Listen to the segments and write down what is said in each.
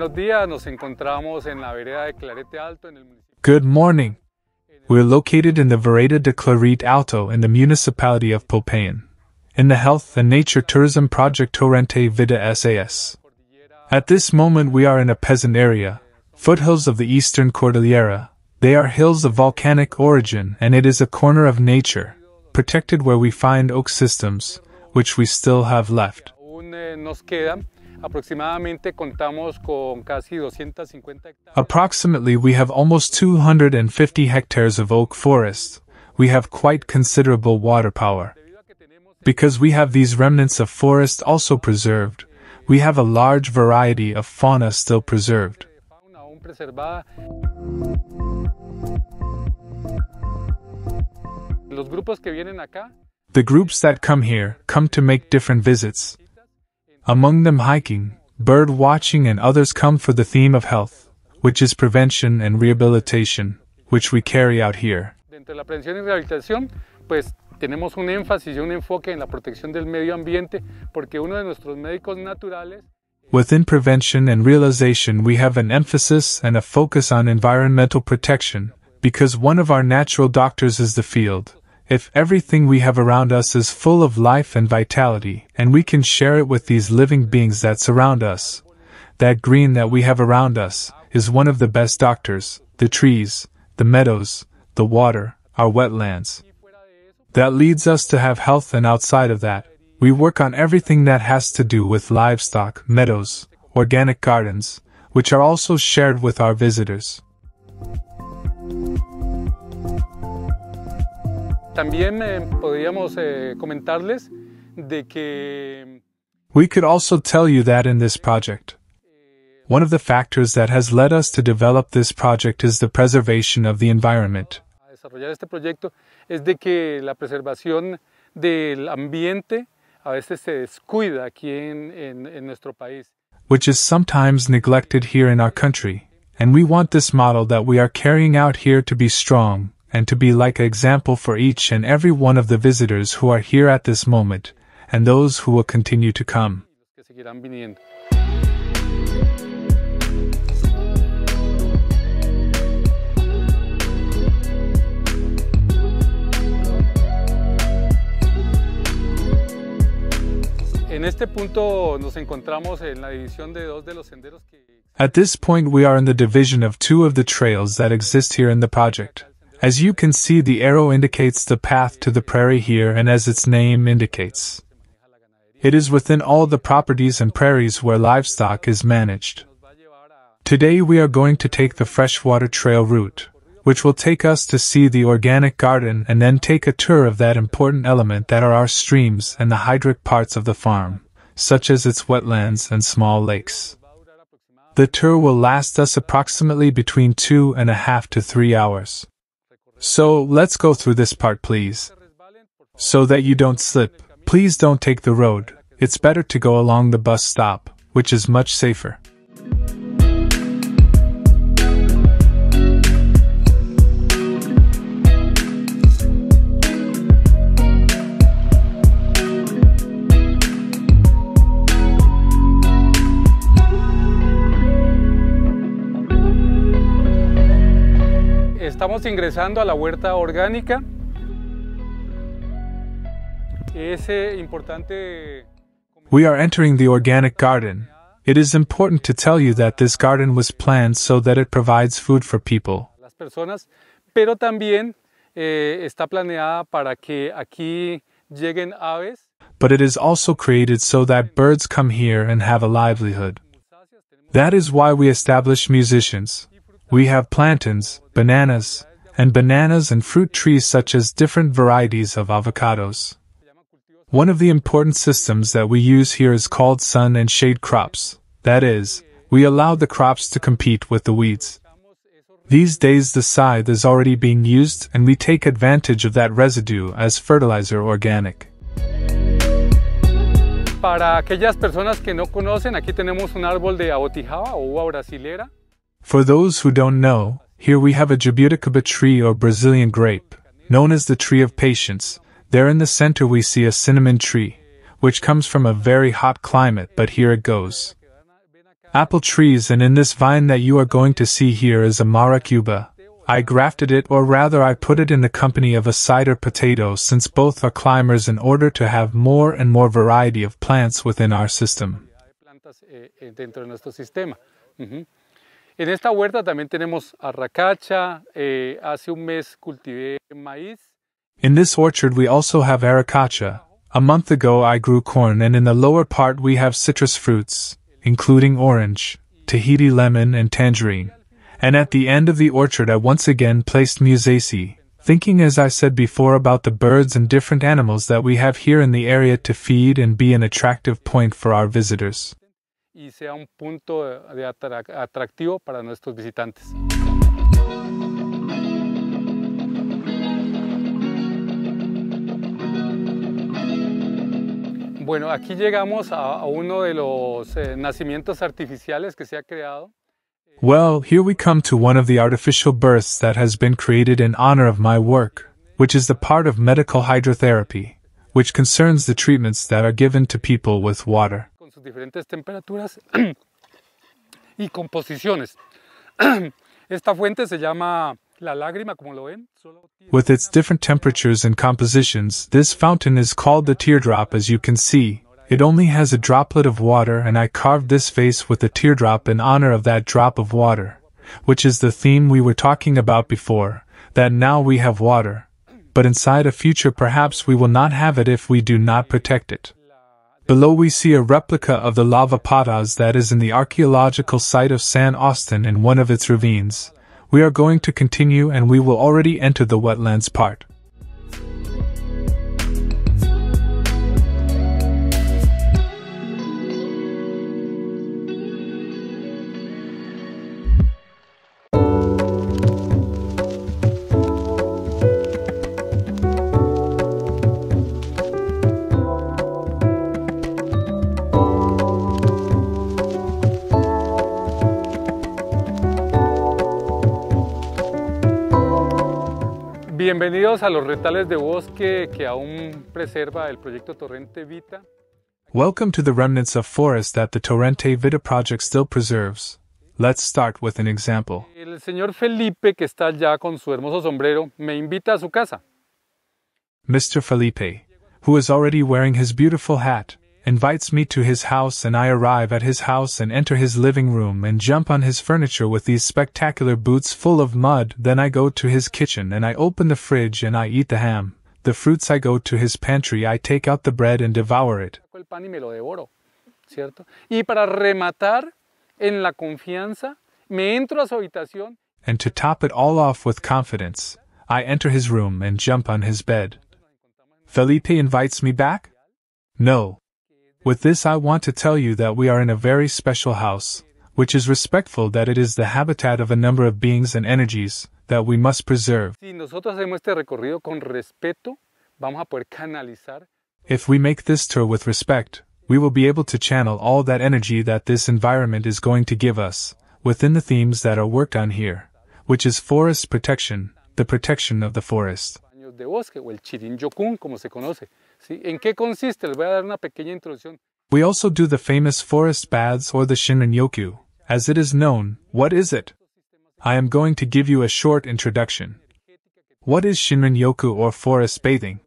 buenos días. Nos encontramos en la vereda de Clarete Alto en el municipio. Good morning. We're located in the Vereda de Clarete Alto in the municipality of Popayan, in the Health and Nature Tourism Project Torrente Vida SAS. At this moment, we are in a peasant area, foothills of the Eastern Cordillera. They are hills of volcanic origin, and it is a corner of nature, protected where we find oak systems, which we still have left. Eh, Aún nos quedan. Aproximadamente contamos con casi 250 hectáreas. Approximately, we have almost 250 hectares of oak forest. We have quite considerable water power. Debido a que tenemos Because we have these remnants of forest also preserved, we have a large variety of fauna still preserved. fauna aún preservada. Los grupos que vienen acá The groups that come here come to make different visits. Among them hiking, bird watching, and others come for the theme of health, which is prevention and rehabilitation, which we carry out here. dentro de la prevención y rehabilitación, pues tenemos un énfasis y un enfoque en la protección del medio ambiente, porque uno de nuestros médicos naturales Within prevention and realization, we have an emphasis and a focus on environmental protection, because one of our natural doctors is the field. If everything we have around us is full of life and vitality, and we can share it with these living beings that surround us, that green that we have around us is one of the best doctors the trees, the meadows, the water, our wetlands. That leads us to have health, and outside of that, we work on everything that has to do with livestock, meadows, organic gardens, which are also shared with our visitors. También eh, podríamos eh, comentarles de que We could also tell you that in this project. One of the factors that has led us to develop this project is the preservation of the environment. desarrollar este proyecto es de que la preservación del ambiente a veces se descuida aquí en, en- en nuestro país. which is sometimes neglected here in our country, and we want this model that we are carrying out here to be strong, and to be like an example for each and every one of the visitors who are here at this moment, and those who will continue to come. que seguirán viniendo. En este punto nos encontramos en la división de dos de los senderos que At this point, we are in the division of two of the trails that exist here in the project. As you can see, the arrow indicates the path to the prairie here, and as its name indicates, it is within all the properties and prairies where livestock is managed. Today we are going to take the freshwater trail route, which will take us to see the organic garden and then take a tour of that important element that are our streams and the hydric parts of the farm, such as its wetlands and small lakes. The tour will last us approximately between two and a half to three hours. So let's go through this part, please. So that you don't slip, please don't take the road. It's better to go along the bus stop, which is much safer. Estamos ingresando a la huerta orgánica. We are entering the organic garden. It is important to tell you that this garden was planned so that it provides food for people. las personas, pero también eh, está planeada para que aquí lleguen aves. But it is also created so that birds come here and have a livelihood. That is why we establish musicians. We have plantains, bananas, and bananas and fruit trees such as different varieties of avocados. One of the important systems that we use here is called sun and shade crops. That is, we allow the crops to compete with the weeds. These days the scythe is already being used and we take advantage of that residue as fertilizer organic. Para aquellas personas que no conocen, aquí tenemos un árbol de abotijaba o uva brasilera. For those who don't know, here we have a jabuticaba tree or Brazilian grape, known as the tree of patience. There in the center we see a cinnamon tree, which comes from a very hot climate, but here it goes. apple trees, and in this vine that you are going to see here is a maracuba. I grafted it, or rather, I put it in the company of a cider potato, since both are climbers, in order to have more and more variety of plants within our system. plantas eh, En esta huerta también tenemos arracacha, eh, hace un mes cultivé maíz, In this orchard, we also have arracacha. A month ago, I grew corn, and in the lower part, we have citrus fruits, including orange, Tahiti lemon, and tangerine. And at the end of the orchard, I once again placed musaceae, thinking as I said before about the birds and different animals that we have here in the area to feed and be an attractive point for our visitors. Y sea un punto de, atractivo para nuestros visitantes. Bueno, aquí llegamos a, a uno de los eh, nacimientos artificiales que se ha creado. Well, here we come to one of the artificial births that has been created in honor of my work, which is the part of medical hydrotherapy, which concerns the treatments that are given to people with water. Sus diferentes temperaturas y composiciones. Esta fuente se llama la lágrima, como lo ven. With its different temperatures and compositions, this fountain is called the teardrop as you can see. It only has a droplet of water, and I carved this face with a teardrop in honor of that drop of water, which is the theme we were talking about before, that now we have water, but inside a future perhaps we will not have it if we do not protect it. Below we see a replica of the Lavapatas that is in the archaeological site of San Agustín in one of its ravines. We are going to continue and we will already enter the wetlands part. Bienvenidos a los retales de bosque que aún preserva el proyecto Torrente Vita. Welcome to the remnants of forest that the Torrente Vita project still preserves. Let's start with an example. El señor Felipe, que está allá con su hermoso sombrero, me invita a su casa. Mr. Felipe, who is already wearing his beautiful hat, invites me to his house and I arrive at his house and enter his living room and jump on his furniture with these spectacular boots full of mud. Then I go to his kitchen and I open the fridge and I eat the ham. The fruits I go to his pantry, I take out the bread and devour it. Saco el pan y me lo devoro, ¿cierto? Y para rematar en la confianza, me entro a su habitación And to top it all off with confidence, I enter his room and jump on his bed. Felipe invites me back? No. With this, I want to tell you that we are in a very special house, which is respectful that it is the habitat of a number of beings and energies that we must preserve. Si nosotros hacemos este recorrido con respeto, vamos a poder canalizar If we make this tour with respect, we will be able to channel all that energy that this environment is going to give us, within the themes that are worked on here, which is forest protection, the protection of the forest. ¿Sí? ¿En qué consiste? Les voy a dar una pequeña introducción. We also do the famous forest baths or the Shinrin-yoku. As it is known, what is it? I am going to give you a short introduction. What is Shinrin-yoku or forest bathing?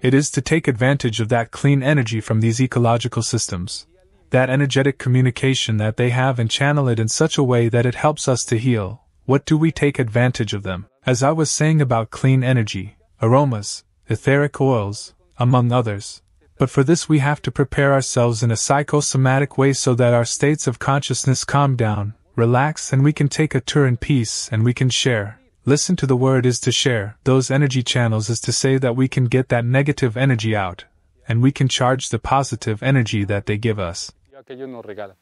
It is to take advantage of that clean energy from these ecological systems, that energetic communication that they have and channel it in such a way that it helps us to heal. What do we take advantage of them? As I was saying about clean energy, aromas, etheric oils, among others. But for this, we have to prepare ourselves in a psychosomatic way so that our states of consciousness calm down, relax, and we can take a tour in peace and we can share. Listen to the word is to share. Those energy channels is to say that we can get that negative energy out, and we can charge the positive energy that they give us. ya que ellos nos regalan.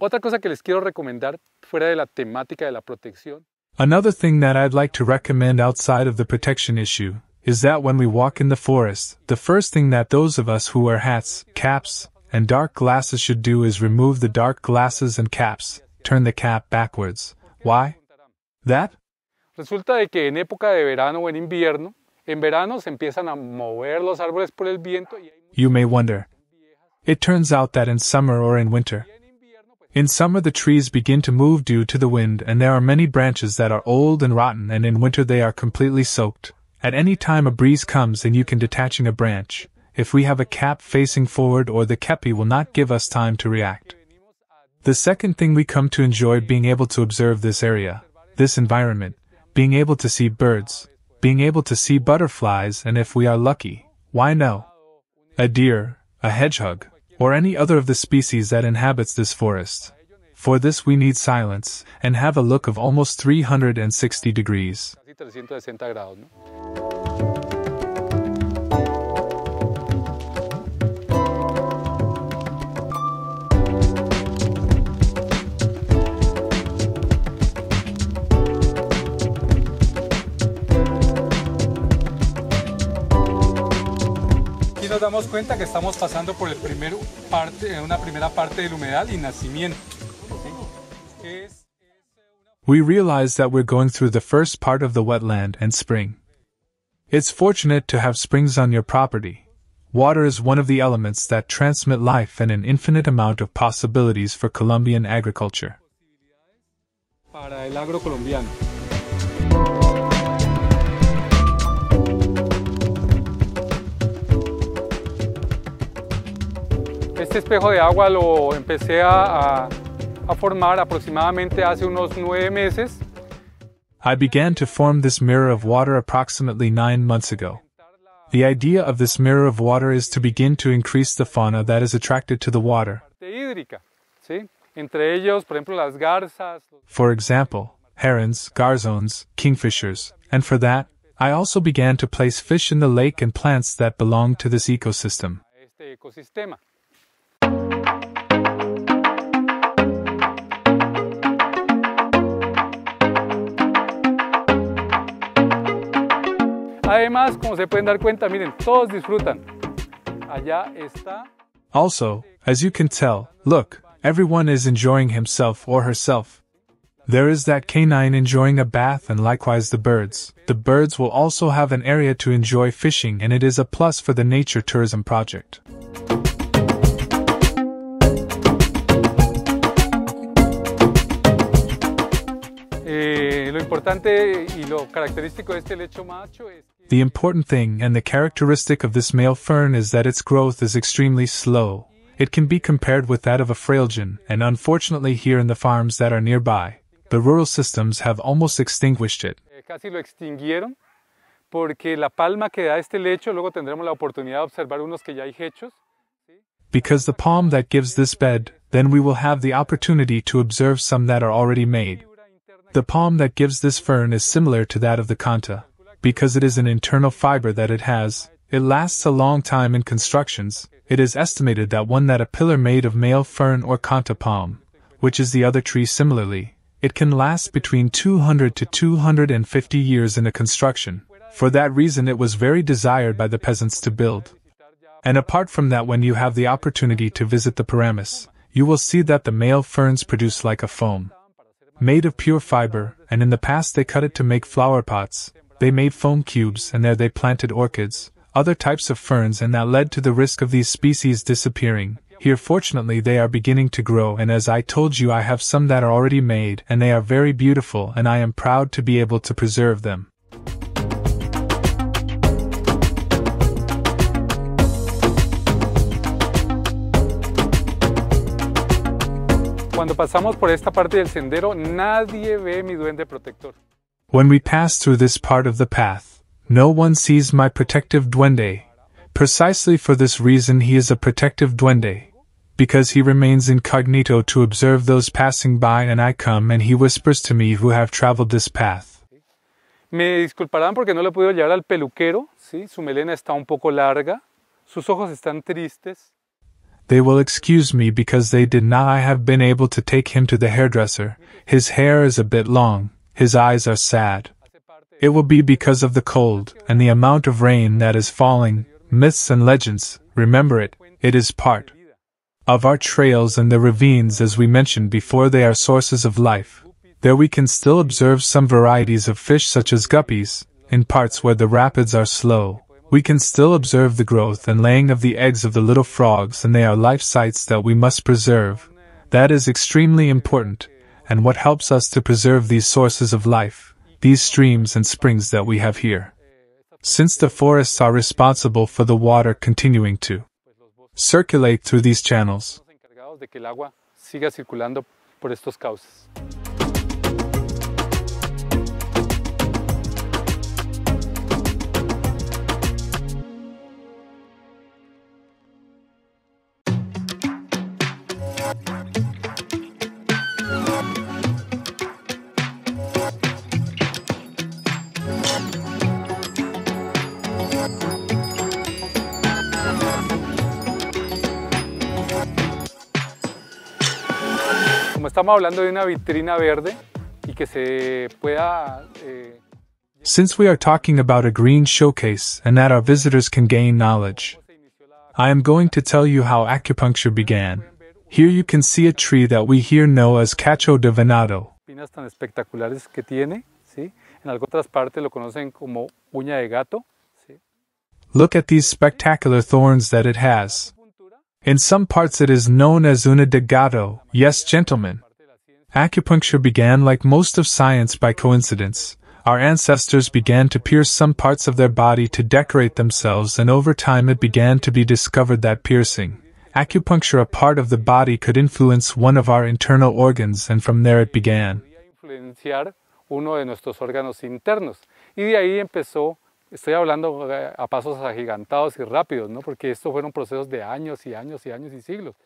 Otra cosa que les quiero recomendar, fuera de la temática de la protección, Another thing that I'd like to recommend outside of the protection issue is that when we walk in the forest, the first thing that those of us who wear hats, caps, and dark glasses should do is remove the dark glasses and caps, turn the cap backwards. Why? That? resulta de que en época de verano o en invierno, en verano se empiezan a mover los árboles por el viento y, You may wonder. It turns out that in summer or in winter, y en invierno pues In summer, the trees begin to move due to the wind, and there are many branches that are old and rotten, and in winter they are completely soaked. At any time, a breeze comes and you can detaching a branch. If we have a cap facing forward, or the kepi will not give us time to react. The second thing we come to enjoy being able to observe this area, this environment, being able to see birds, being able to see butterflies, and if we are lucky, why no? A deer, a hedgehog, or any other of the species that inhabits this forest. For this we need silence, and have a look of almost 360 degrees. Nos damos cuenta que estamos pasando por el primer parte, una primera parte del humedal y nacimiento. We realize that we're going through the first part of the wetland and spring. It's fortunate to have springs on your property. Water is one of the elements that transmit life and an infinite amount of possibilities for Colombian agriculture. Para el agro colombiano. Este espejo de agua lo empecé a, a formar aproximadamente hace unos nueve meses. I began to form this mirror of water approximately nine months ago. The idea of this mirror of water is to begin to increase the fauna that is attracted to the water. For example, herons, garzones, kingfishers, and for that, I also began to place fish in the lake and plants that belong to this ecosystem. Además, como se pueden dar cuenta, miren, todos disfrutan. Allá está. Also, as you can tell, look, everyone is enjoying himself or herself. There is that canine enjoying a bath and likewise the birds. The birds will also have an area to enjoy fishing and it is a plus for the nature tourism project. Eh, lo importante y lo característico de este lecho macho es The important thing and the characteristic of this male fern is that its growth is extremely slow. It can be compared with that of a frailejón, and unfortunately, here in the farms that are nearby, the rural systems have almost extinguished it. Eh, casi lo extinguieron porque la palma que da este lecho, luego tendremos la oportunidad de observar unos que ya hay hechos. Because the palm that gives this bed, then we will have the opportunity to observe some that are already made. The palm that gives this fern is similar to that of the chonta because it is an internal fiber that it has, it lasts a long time in constructions. It is estimated that one that a pillar made of male fern or chonta palm, which is the other tree similarly, it can last between 200 to 250 years in a construction. For that reason, it was very desired by the peasants to build. And apart from that, when you have the opportunity to visit the Paramos, you will see that the male ferns produce like a foam. Made of pure fiber, and in the past they cut it to make flower pots, they made foam cubes and there they planted orchids, other types of ferns, and that led to the risk of these species disappearing. Here, fortunately, they are beginning to grow, and as I told you, I have some that are already made, and they are very beautiful, and I am proud to be able to preserve them. Cuando pasamos por esta parte del sendero, nadie ve mi duende protector. When we pass through this part of the path, no one sees my protective duende. Precisely for this reason, he is a protective duende. Because he remains incognito to observe those passing by, and I come and he whispers to me who have traveled this path. Me disculparán porque no le puedo llevar al peluquero, ¿sí? Su melena está un poco larga, sus ojos están tristes. They will excuse me because they did not I have been able to take him to the hairdresser. His hair is a bit long, his eyes are sad. It will be because of the cold and the amount of rain that is falling, myths and legends, remember it, it is part of our trails and the ravines as we mentioned before they are sources of life. There we can still observe some varieties of fish such as guppies, in parts where the rapids are slow. We can still observe the growth and laying of the eggs of the little frogs and they are life sites that we must preserve. That is extremely important, and what helps us to preserve these sources of life, these streams and springs that we have here. Since the forests are responsible for the water continuing to circulate through these channels. Estamos hablando de una vitrina verde y que se pueda eh, Since we are talking about a green showcase and that our visitors can gain knowledge, I am going to tell you how acupuncture began. Here you can see a tree that we here know as Cacho de Venado. tan espectaculares que tiene, ¿sí? En algunas partes lo conocen como uña de gato. Look at these spectacular thorns that it has. In some parts it is known as uña de gato. Yes, gentlemen. Acupuncture began like most of science by coincidence. Our ancestors began to pierce some parts of their body to decorate themselves, and over time it began to be discovered that piercing, acupuncture, a part of the body, could influence one of our internal organs, and from there it began. uno de nuestros órganos internos. Y de ahí empezó, estoy hablando eh, a pasos agigantados y rápidos, ¿no? Porque estos fueron procesos de años y años y años y siglos.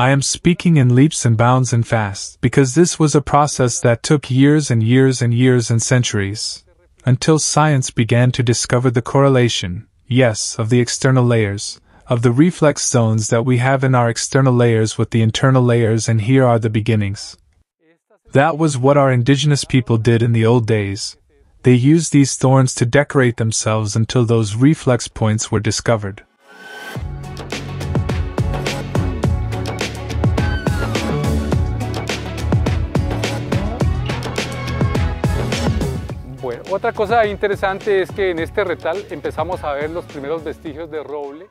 I am speaking in leaps and bounds and fast, because this was a process that took years and years and years and centuries. Until science began to discover the correlation, yes, of the external layers, of the reflex zones that we have in our external layers with the internal layers, and here are the beginnings. That was what our indigenous people did in the old days. They used these thorns to decorate themselves until those reflex points were discovered. Otra cosa interesante es que en este retal empezamos a ver los primeros vestigios de roble.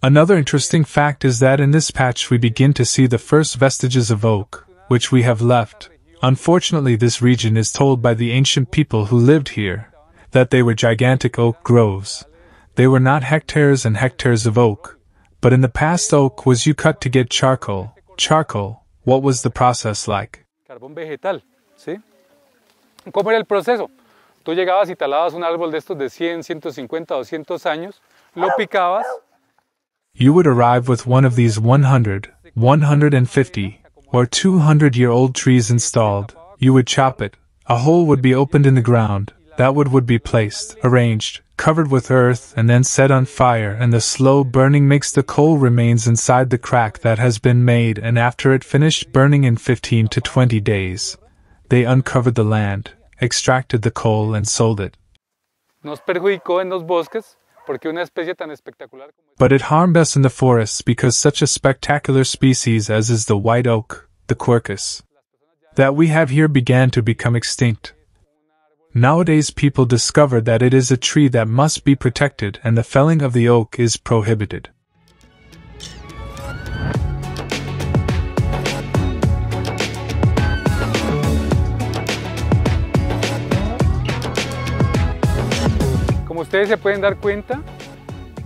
Another interesting fact is that in this patch we begin to see the first vestiges of oak, which we have left. Unfortunately, this region is told by the ancient people who lived here that they were gigantic oak groves. They were not hectares and hectares of oak, but in the past, oak was you cut to get charcoal. Charcoal, what was the process like? carbón vegetal, ¿sí? ¿Cómo era el proceso? Tú llegabas y talabas un árbol de estos de 100, 150, 200 años, lo picabas, You would arrive with one of these 100, 150, or 200 year old trees installed. You would chop it. A hole would be opened in the ground. That wood would be placed, arranged, covered with earth, and then set on fire, and the slow burning makes the coal remains inside the crack that has been made, and after it finished burning in 15 to 20 days, they uncovered the land, extracted the coal, and sold it. nos perjudicó en los bosques porque una especie tan espectacular como But it harmed us in the forests because such a spectacular species as is the white oak, the quercus, that we have here began to become extinct. Nowadays, people discover that it is a tree that must be protected and the felling of the oak is prohibited. Como ustedes se pueden dar cuenta,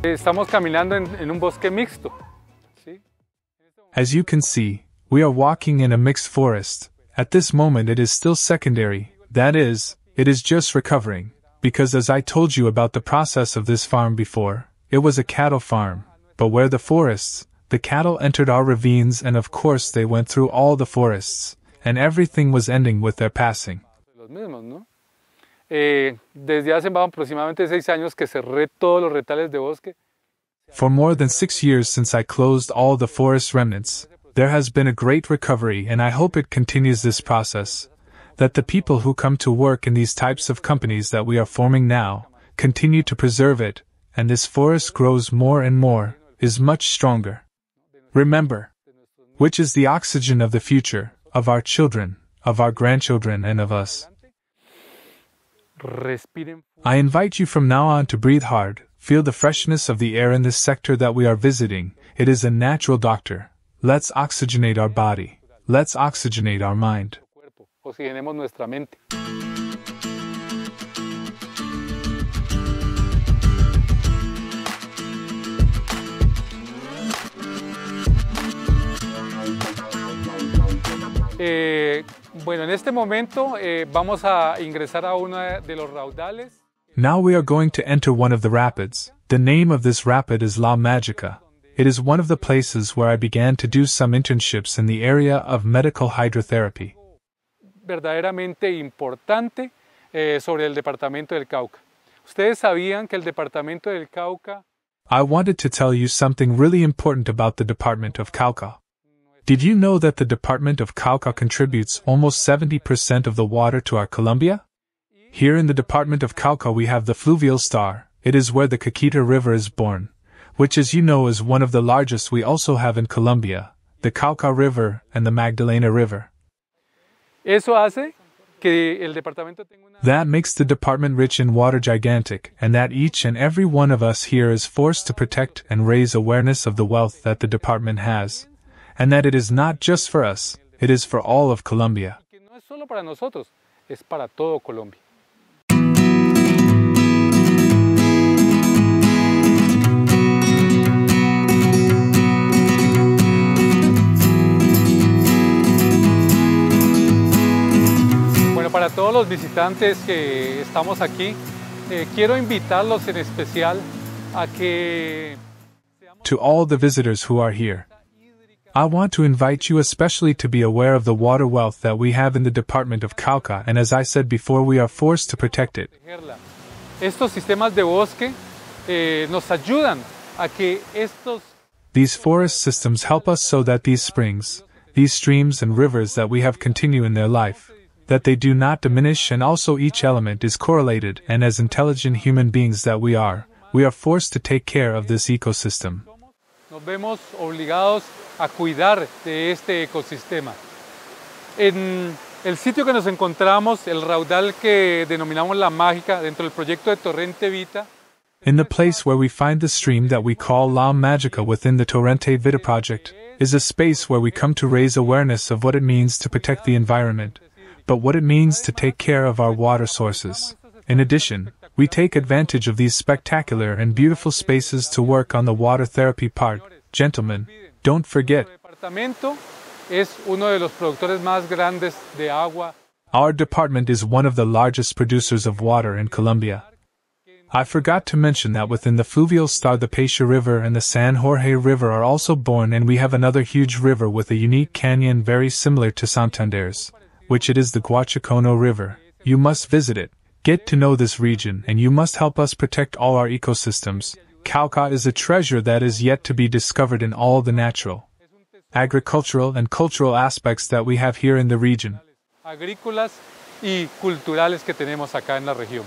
estamos caminando en, en un bosque mixto. ¿sí? As you can see, we are walking in a mixed forest. At this moment, it is still secondary, that is, it is just recovering, because as I told you about the process of this farm before, it was a cattle farm, but where the forests, the cattle entered our ravines and of course they went through all the forests, and everything was ending with their passing. Eh, desde hace aproximadamente seis años que cerré todos los retales de bosque, For more than six years since I closed all the forest remnants, there has been a great recovery, and I hope it continues this process. That the people who come to work in these types of companies that we are forming now continue to preserve it, and this forest grows more and more, is much stronger. Remember, which is the oxygen of the future, of our children, of our grandchildren, and of us. I invite you from now on to breathe hard, feel the freshness of the air in this sector that we are visiting. It is a natural doctor. Let's oxygenate our body. Let's oxygenate our mind. cuerpo, oxigenemos nuestra mente. Eh, bueno, en este momento eh, vamos a ingresar a uno de los raudales. Now we are going to enter one of the rapids. The name of this rapid is La Magica. It is one of the places where I began to do some internships in the area of medical hydrotherapy. verdaderamente importante eh, sobre el departamento del Cauca. Ustedes sabían que el departamento del Cauca I wanted to tell you something really important about the Department of Cauca. Did you know that the Department of Cauca contributes almost 70% of the water to our Colombia? Here in the Department of Cauca we have the fluvial star. It is where the Caquetá River is born, which as you know is one of the largest we also have in Colombia, the Cauca River and the Magdalena River. Eso hace que el departamento tenga una That makes the department rich in water gigantic, and that each and every one of us here is forced to protect and raise awareness of the wealth that the department has, and that it is not just for us, it is for all of Colombia. que no es solo para nosotros, es para todo Colombia. Bueno, para todos los visitantes que estamos aquí, eh, quiero invitarlos en especial a que To all the visitors who are here, I want to invite you especially to be aware of the water wealth that we have in the Department of Cauca, and as I said before, we are forced to protect it. Estos sistemas de bosque eh, nos ayudan a que estos These forest systems help us so that these springs, these streams and rivers that we have continue in their life, that they do not diminish and also each element is correlated and as intelligent human beings that we are, we are forced to take care of this ecosystem. Nos vemos obligados a cuidar de este ecosistema. En el sitio que nos encontramos, el raudal que denominamos La Mágica, dentro del proyecto de Torrente Vita, In the place where we find the stream that we call La Magica within the Torrente Vita project, is a space where we come to raise awareness of what it means to protect the environment, but what it means to take care of our water sources. In addition, we take advantage of these spectacular and beautiful spaces to work on the water therapy part. Gentlemen, don't forget, nuestro departamento es uno de los productores más grandes de agua. our department is one of the largest producers of water in Colombia. I forgot to mention that within the fluvial star the Patía River and the San Jorge River are also born and we have another huge river with a unique canyon very similar to Santander's, which it is the Guachicono River. You must visit it, get to know this region and you must help us protect all our ecosystems. Cauca is a treasure that is yet to be discovered in all the natural, agricultural and cultural aspects that we have here in the region. agrícolas y culturales que tenemos acá en la región.